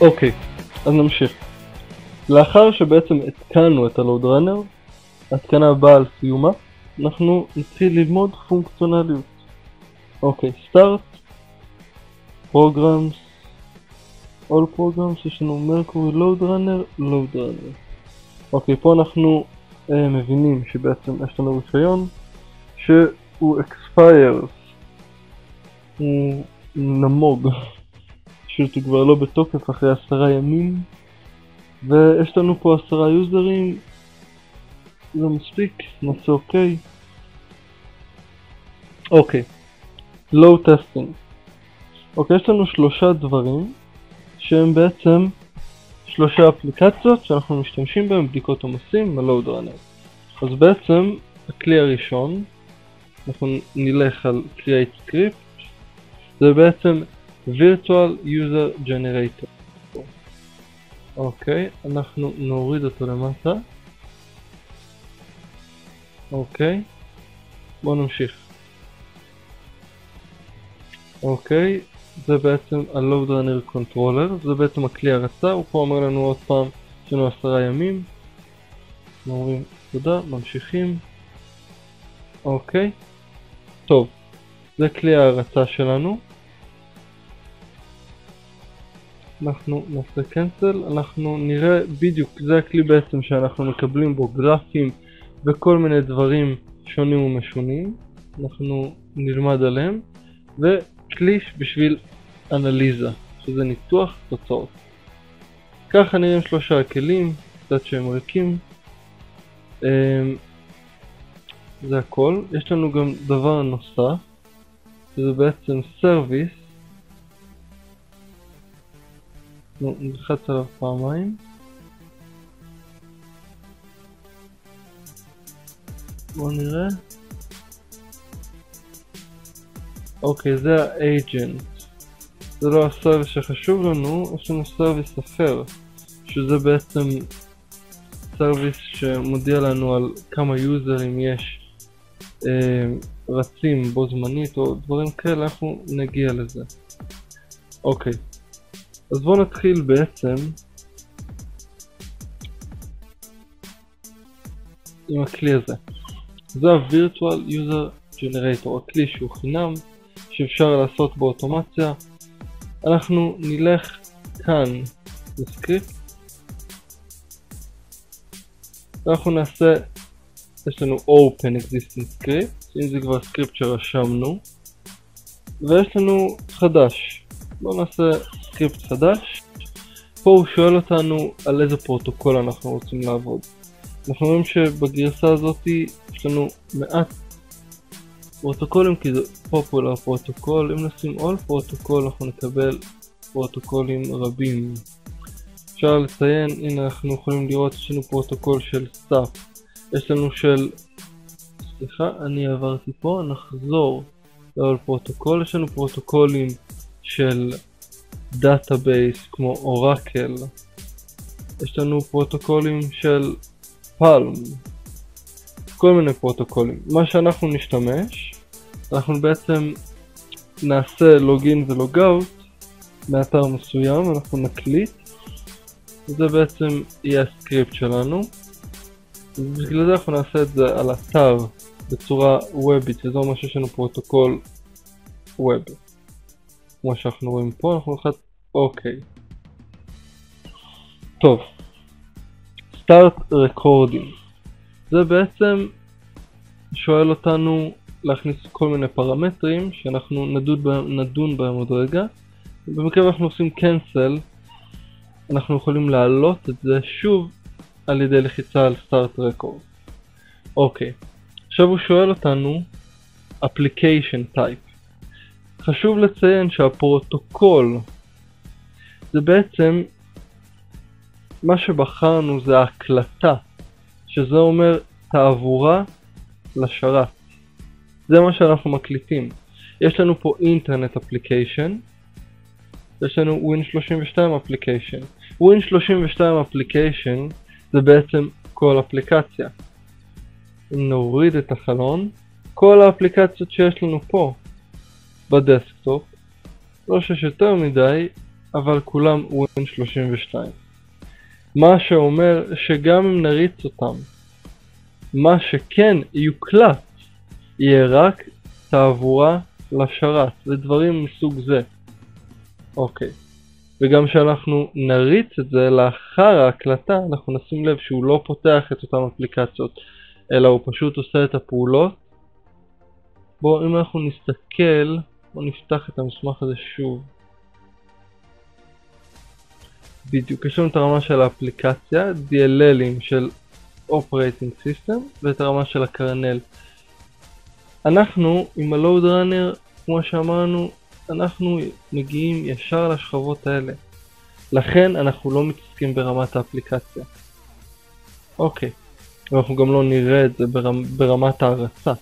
אוקיי, אז נמשיך. לאחר שבעצם התקנו את ה Load Runner, התקנה באה על סיומה, אנחנו נתחיל ללמוד פונקציונליות. אוקיי, Start, Programs, All Programs, יש לנו Mercury Load Runner, Load Runner. אוקיי, פה אנחנו אה, מבינים שבעצם יש לנו רישיון שהוא expires, הוא נמוג, פשוט הוא כבר לא בתוקף אחרי עשרה ימים. ויש לנו פה עשרה יוזרים. זה מספיק, נעשה אוקיי. אוקיי, Load Testing אוקיי, יש לנו שלושה דברים שהם בעצם שלושה אפליקציות שאנחנו משתמשים בהם בדיקות עומסים ב Load Runner אז בעצם הכלי הראשון אנחנו נלך על create script זה בעצם virtual user generator. אוקיי, אנחנו נוריד אותו למטה. אוקיי, בואו נמשיך. אוקיי, זה בעצם ה-load runner controller, זה בעצם הכלי הרצה, הוא פה אומר לנו עוד פעם יש לנו עשרה ימים. אומרים תודה, ממשיכים. אוקיי, טוב, זה כלי ההרצה שלנו אנחנו נעשה cancel, אנחנו נראה בדיוק, זה הכלי בעצם שאנחנו מקבלים בו גרפים וכל מיני דברים שונים ומשונים, אנחנו נלמד עליהם, וכליש בשביל אנליזה, שזה ניתוח תוצאות. ככה נראים שלושה הכלים, קצת שהם ריקים. אמ, זה הכל. יש לנו גם דבר נוסף, שזה בעצם סרוויס, נלחץ עליו פעמיים. בואו נראה. אוקיי, זה ה agent. זה לא ה service שחשוב לנו, יש לנו service אחר, שזה בעצם service שמודיע לנו על כמה user ים יש אה, רצים בו זמנית או דברים כאלה, אנחנו נגיע לזה. אוקיי. אז בואו נתחיל בעצם עם הכלי הזה. זה ה-Virtual User Generator, הכלי שהוא חינם, שאפשר לעשות בו אוטומציה. אנחנו נלך כאן ל script. אנחנו נעשה, יש לנו Open Existing Script, אם זה כבר script שרשמנו, ויש לנו חדש. בואו נעשה script חדש. פה הוא שואל אותנו על איזה פרוטוקול אנחנו רוצים לעבוד. אנחנו רואים שבגרסה הזאת יש לנו מעט פרוטוקולים כי זה popular protocol, אם נשים all protocol אנחנו נקבל פרוטוקולים רבים. אפשר לציין, הנה אנחנו יכולים לראות יש לנו פרוטוקול של SAP, יש לנו של, סליחה אני עברתי פה, נחזור ל all protocol, יש לנו פרוטוקולים של database כמו Oracle, יש לנו פרוטוקולים של פלם, כל מיני פרוטוקולים. מה שאנחנו נשתמש, אנחנו בעצם נעשה login ו logout מאתר מסוים, אנחנו נקליט, וזה בעצם יהיה ה script שלנו. ובגלל זה אנחנו נעשה את זה על אתר בצורה וובית, שזה אומר שיש לנו פרוטוקול web. כמו שאנחנו רואים פה, אנחנו נלחץ אוקיי. טוב, start recording. זה בעצם שואל אותנו להכניס כל מיני פרמטרים שאנחנו נדון בהם, נדון בהם עוד רגע. במקרה אנחנו עושים cancel, אנחנו יכולים להעלות את זה שוב על ידי לחיצה על start record. אוקיי, עכשיו הוא שואל אותנו application type. חשוב לציין שהפרוטוקול זה בעצם מה שבחרנו זה ההקלטה שזה אומר תעבורה לשרת. זה מה שאנחנו מקליטים. יש לנו פה אינטרנט application יש לנו Win32 application. Win32 application זה בעצם כל אפליקציה. אם נוריד את החלון כל האפליקציות שיש לנו פה בדסקטופ לא שיש יותר מדי אבל כולם Win32. מה שאומר שגם אם נריץ אותם, מה שכן יוקלט יהיה רק תעבורה לשרת ודברים מסוג זה. אוקיי. וגם כשאנחנו נריץ את זה לאחר ההקלטה, אנחנו נשים לב שהוא לא פותח את אותן אפליקציות, אלא הוא פשוט עושה את הפעולות. בואו, אם אנחנו נסתכל, בואו נפתח את המסמך הזה שוב. בדיוק, יש לנו את הרמה של האפליקציה, DLLים של Operating System, ואת הרמה של הקרנל. אנחנו עם ה-Load Runner, כמו שאמרנו, אנחנו מגיעים ישר לשכבות האלה. לכן אנחנו לא מתעסקים ברמת האפליקציה. אוקיי, ואנחנו גם לא נראה את זה ברמ... ברמת ההרצה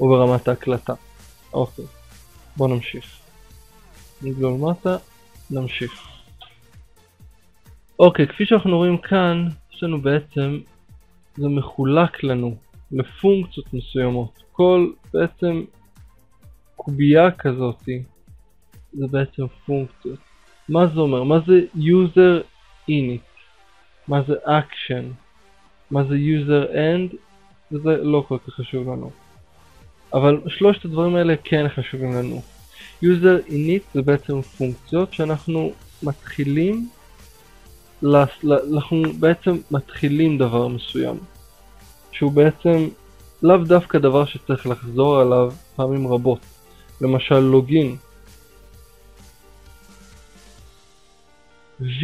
או ברמת ההקלטה. אוקיי, בואו נמשיך. נגלול מטה, נמשיך. אוקיי, כפי שאנחנו רואים כאן, יש לנו בעצם, זה מחולק לנו לפונקציות מסוימות. כל בעצם קובייה כזאתי זה בעצם פונקציות. מה זה אומר? מה זה user init? מה זה action? מה זה user end? וזה לא כל כך חשוב לנו. אבל שלושת הדברים האלה כן חשובים לנו. user init זה בעצם פונקציות שאנחנו מתחילים, אנחנו בעצם מתחילים דבר מסוים. שהוא בעצם לאו דווקא דבר שצריך לחזור עליו פעמים רבות. למשל לוגין. v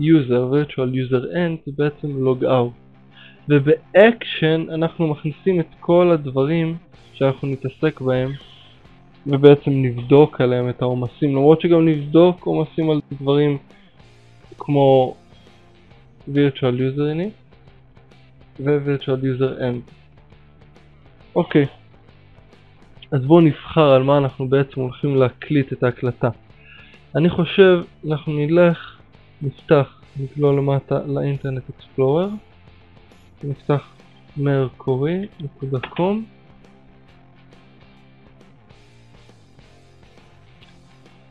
user virtual user end זה בעצם log out ובאקשן אנחנו מכניסים את כל הדברים שאנחנו נתעסק בהם ובעצם נבדוק עליהם את העומסים למרות שגם נבדוק עומסים על דברים כמו virtual user init ו-virtual user end. אוקיי, אז בואו נבחר על מה אנחנו בעצם הולכים להקליט את ההקלטה. אני חושב, אנחנו נלך, נפתח, נגלול למטה לאינטרנט אקספלורר, נפתח mercury.com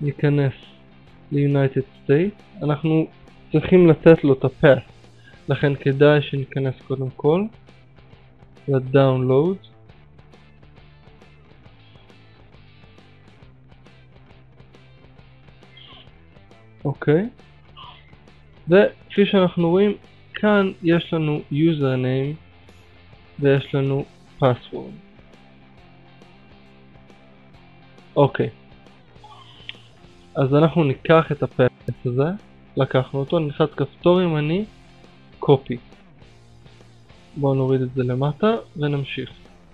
ניכנס ל-United States, אנחנו צריכים לתת לו את ה-path לכן כדאי שניכנס קודם כל ל-download. אוקיי. וכפי שאנחנו רואים כאן יש לנו username ויש לנו password אוקיי אז אנחנו ניקח את הפרק הזה לקחנו אותו, נלחץ כפתור ימני copy. בואו נוריד את זה למטה ונמשיך.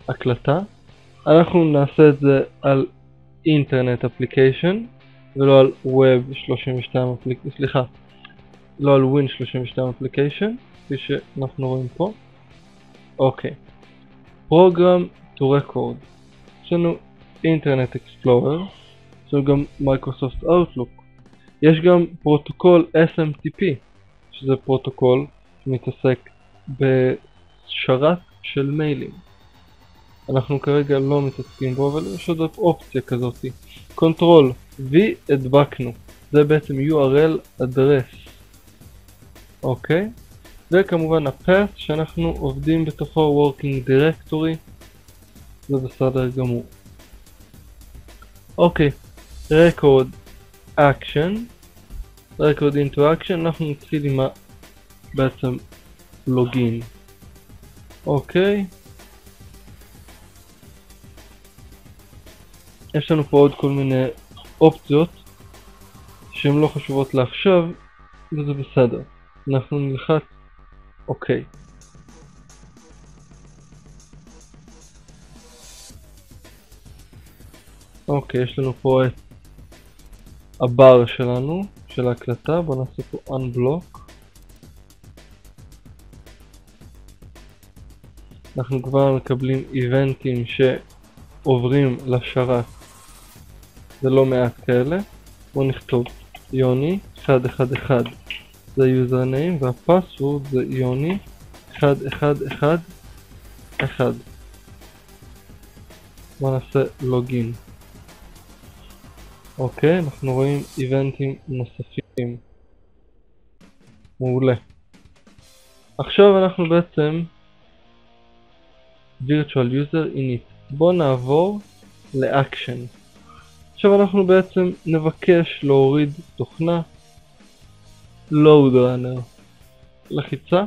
הקלטה. אנחנו נעשה את זה על אינטרנט אפליקיישן ולא על Web 32 application, סליחה, לא על Win 32 application, כפי שאנחנו רואים פה. אוקיי. Program to Record. יש לנו Internet Explorer, יש לנו גם Microsoft Outlook. יש גם פרוטוקול SMTP, שזה פרוטוקול מתעסק בשרת של מיילים. אנחנו כרגע לא מתעסקים בו, אבל יש עוד אופציה כזאת. Control V הדבקנו, זה בעצם URL address. אוקיי? וכמובן ה-path שאנחנו עובדים בתוכו working directory, זה בסדר גמור. אוקיי, record action, record into action, אנחנו נתחיל עם בעצם login. אוקיי. יש לנו פה עוד כל מיני אופציות שהן לא חשובות לעכשיו וזה בסדר. אנחנו נלחץ אוקיי. אוקיי, יש לנו פה את הבר שלנו, של ההקלטה, בואו נעשה פה unblock. אנחנו כבר מקבלים איבנטים שעוברים לשרת. זה לא מעט כאלה. בואו נכתוב יוני 111 זה היוזרניים והפסוורד זה יוני 1111 בואו נעשה לוגין אוקיי, אנחנו רואים איבנטים נוספים. מעולה. עכשיו אנחנו בעצם virtual user init. בואו נעבור לאקשן. עכשיו אנחנו בעצם נבקש להוריד תוכנה load runner. לחיצה.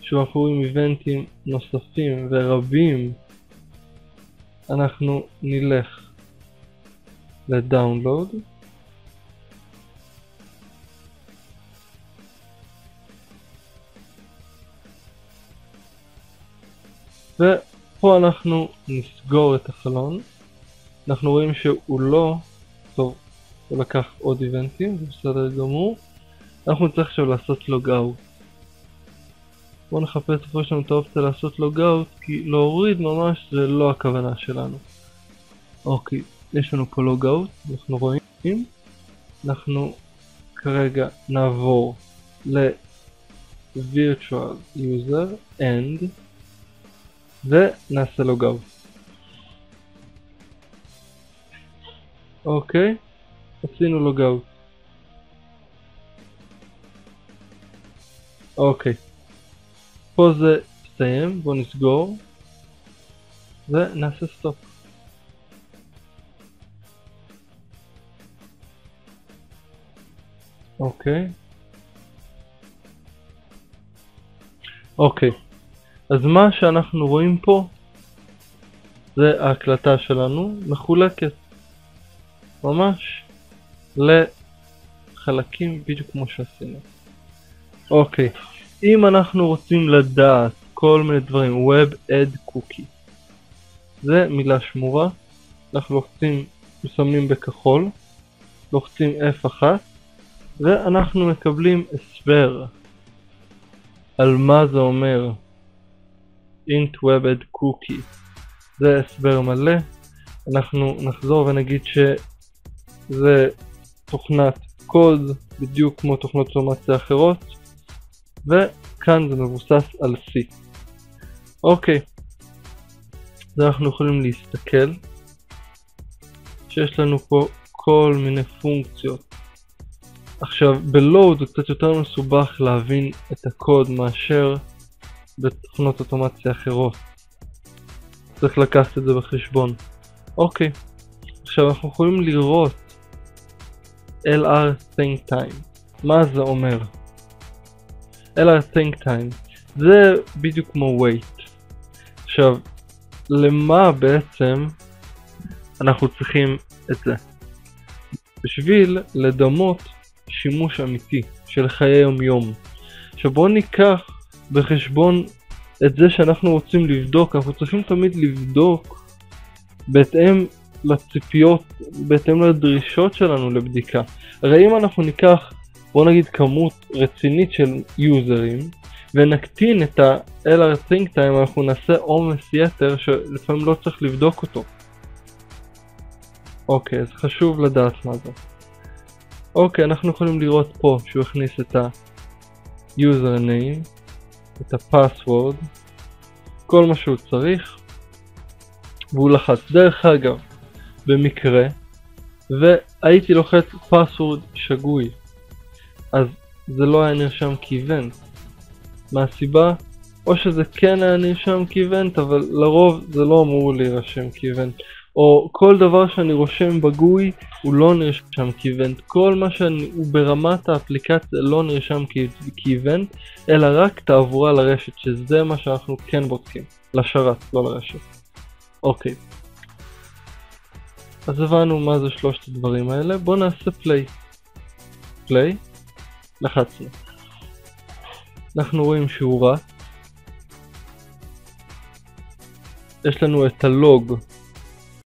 שוב רואים איבנטים נוספים ורבים. אנחנו נלך לדאונלוד. ופה אנחנו נסגור את החלון. אנחנו רואים שהוא לא... טוב, לקח עוד איבנטים, זה בסדר גמור. אנחנו נצטרך עכשיו לעשות לוגאוט. בואו נחפש איפה יש לנו את האופציה לעשות לוגאוט, כי להוריד ממש זה לא הכוונה שלנו. אוקיי, יש לנו פה לוגאוט, אנחנו רואים. אנחנו כרגע נעבור ל-virtual user and ונעשה לו גב. אוקיי, עשינו לו גב. אוקיי. פה זה מסתיים, בואו נסגור. ונעשה סטופ. אוקיי. אוקיי. אז מה שאנחנו רואים פה זה ההקלטה שלנו מחולקת ממש לחלקים בדיוק כמו שעשינו. אוקיי, אם אנחנו רוצים לדעת כל מיני דברים, Web Add Cookie זה מילה שמורה, אנחנו לוחצים, מסמנים בכחול, לוחצים F1 ואנחנו מקבלים הסבר על מה זה אומר int webbed cookie זה הסבר מלא אנחנו נחזור ונגיד שזה תוכנת קוד בדיוק כמו תוכנות אוטומציה אחרות וכאן זה מבוסס על C אוקיי אז אנחנו יכולים להסתכל שיש לנו פה כל מיני פונקציות עכשיו בלואוד זה קצת יותר מסובך להבין את הקוד מאשר בתוכנות אוטומציה אחרות. צריך לקחת את זה בחשבון. אוקיי, עכשיו אנחנו יכולים לראות LR think time. מה זה אומר? LR think time זה בדיוק כמו wait. עכשיו, למה בעצם אנחנו צריכים את זה? בשביל לדמות שימוש אמיתי של חיי יום יום. עכשיו בואו ניקח בחשבון את זה שאנחנו רוצים לבדוק, אנחנו צריכים תמיד לבדוק בהתאם לציפיות, בהתאם לדרישות שלנו לבדיקה. הרי אם אנחנו ניקח, בוא נגיד כמות רצינית של יוזרים, ונקטין את ה-LR think time, אנחנו נעשה עומס יתר שלפעמים לא צריך לבדוק אותו. אוקיי, אז חשוב לדעת מה זה. אוקיי, אנחנו יכולים לראות פה שהוא הכניס את ה-username את הפסוורד, כל מה שהוא צריך, והוא לחץ. דרך אגב, במקרה, והייתי לוחץ פסוורד שגוי, אז זה לא היה נרשם כאיבנט. מהסיבה, או שזה כן היה נרשם כאיבנט, אבל לרוב זה לא אמור להירשם כאיבנט. או כל דבר שאני רושם בגוי הוא לא נרשם כאיבנט, כל מה שהוא ברמת האפליקציה לא נרשם כאיבנט, אלא רק תעבורה לרשת, שזה מה שאנחנו כן בודקים, לשרת, לא לרשת. אוקיי. אז הבנו מה זה שלושת הדברים האלה, בואו נעשה פליי. פליי, לחצנו. אנחנו רואים שהוא רץ. יש לנו את הלוג